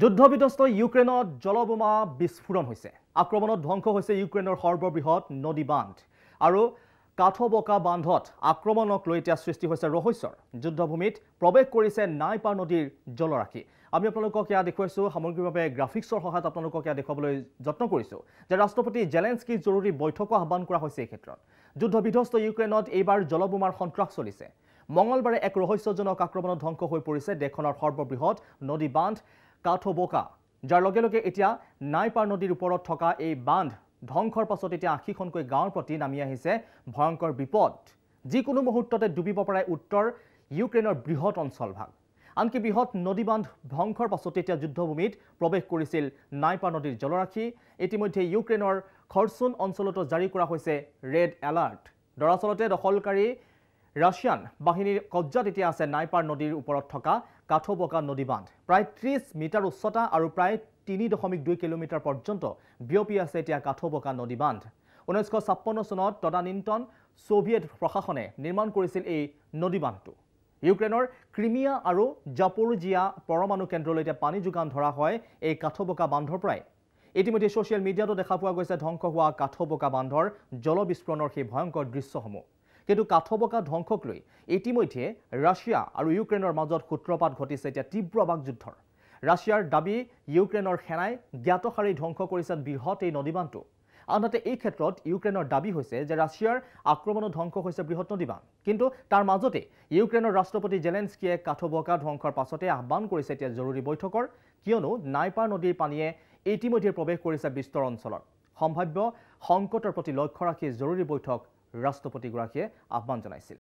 যুদ্ধবিধ্বস্ত ইউক্ৰেইনত জলবোমা বিস্ফোৰণ হৈছে। আক্ৰমণত ধ্বংস হৈছে ইউক্ৰেইনৰ সৰ্ববৃহৎ নদী বান্ধ আৰু কাঠবকা বান্ধত আক্ৰমণক লৈ এতিয়া সৃষ্টি হৈছে ৰহস্যৰ। যুদ্ধভূমিত প্ৰৱেশ কৰিছে নাইপাৰ নদীৰ জলৰাশি। আমি আপোনালোকক এয়া দেখুৱাইছোঁ সামগ্ৰিকভাৱে গ্ৰাফিক্সৰ সহায়ত আপোনালোকক এয়া দেখুৱাবলৈ যত্ন কৰিছোঁ যে ৰাষ্ট্ৰপতি জেলেন্সকিৰ জৰুৰী বৈঠকো আহ্বান কৰা হৈছে এই ক্ষেত্ৰত। যুদ্ধবিধ্বস্ত ইউক্ৰেইনত এইবাৰ জলবোমাৰ সন্ত্ৰাস চলিছে। মঙলবাৰে এক ৰহস্যজনক আক্ৰমণত ধ্বংস হৈ পৰিছে দেশখনৰ সৰ্ববৃহৎ নদী বান্ধ কাঠবোকা যাৰ লগে লগে এতিয়া নাইপাৰ নদীৰ ওপৰত থকা এই বান্ধ ধ্বংসৰ পাছত এতিয়া আশীখনকৈ গাঁৱৰ প্ৰতি নামি আহিছে ভয়ংকৰ বিপদ। যিকোনো মুহূৰ্ততে ডুবিব পাৰে উত্তৰ ইউক্ৰেইনৰ বৃহৎ অঞ্চলভাগ আনকি বৃহৎ নদী বান্ধ ধ্বংসৰ পাছতে এতিয়া যুদ্ধভূমিত প্ৰৱেশ কৰিছিল নাইপাৰ নদীৰ জলৰাশি। ইতিমধ্যে ইউক্ৰেইনৰ খৰচুন অঞ্চলতো জাৰি কৰা হৈছে ৰেড এলাৰ্ট দৰাচলতে দখলকাৰী ৰাছিয়ান বাহিনীৰ কব্জাত এতিয়া আছে নাইপাৰ নদীৰ ওপৰত থকা কাঠবকা নদী বান্ধ প্ৰায় ত্ৰিছ মিটাৰ উচ্চতা আৰু প্ৰায় তিনি দশমিক দুই কিলোমিটাৰ পৰ্যন্ত বিয়পি আছে এতিয়া কাঠবকা নদী বান্ধ ঊনৈছশ ছাপন্ন চনত তদানীন্তন ছোভিয়েট প্ৰশাসনে নিৰ্মাণ কৰিছিল এই নদী বান্ধটো ইউক্ৰেইনৰ ক্ৰিমিয়া আৰু জাপোৰজিয়া পৰমাণু কেন্দ্ৰলৈ এতিয়া পানী যোগান ধৰা হয় এই কাঠবকা বান্ধৰ পৰাই। ইতিমধ্যে ছ'চিয়েল মিডিয়াতো দেখা পোৱা গৈছে ধ্বংস হোৱা কাঠবকা বান্ধৰ জলবিস্ফোৰণৰ সেই ভয়ংকৰ দৃশ্যসমূহ। কিন্তু কাঠবকা ধ্বংসক লৈ ইতিমধ্যে ৰাছিয়া আৰু ইউক্ৰেইনৰ মাজত সূত্ৰপাত ঘটিছে এতিয়া তীব্ৰ বাকযুদ্ধৰ। ৰাছিয়াৰ দাবী ইউক্ৰেইনৰ সেনাই জ্ঞাতসাৰী ধ্বংস কৰিছে বৃহৎ এই নদীবান্ধটো আনহাতে এই ক্ষেত্ৰত ইউক্ৰেইনৰ দাবী হৈছে যে ৰাছিয়াৰ আক্ৰমণত ধ্বংস হৈছে বৃহৎ নদীবান্ধ কিন্তু তাৰ মাজতে ইউক্ৰেইনৰ ৰাষ্ট্ৰপতি জেলেন্সকিয়ে কাঠবকা ধ্বংসৰ পাছতে আহ্বান কৰিছে এতিয়া জৰুৰী বৈঠকৰ কিয়নো নাইপাৰ নদীৰ পানীয়ে ইতিমধ্যে প্ৰৱেশ কৰিছে বিস্তৰ অঞ্চলত। সম্ভাৱ্য সংকটৰ প্ৰতি লক্ষ্য ৰাখি জৰুৰী বৈঠক ৰাষ্ট্ৰপতিগৰাকীয়ে আহ্বান জনাইছিল।